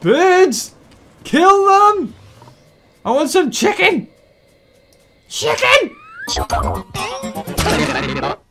Birds! Kill them! I want some chicken! Chicken!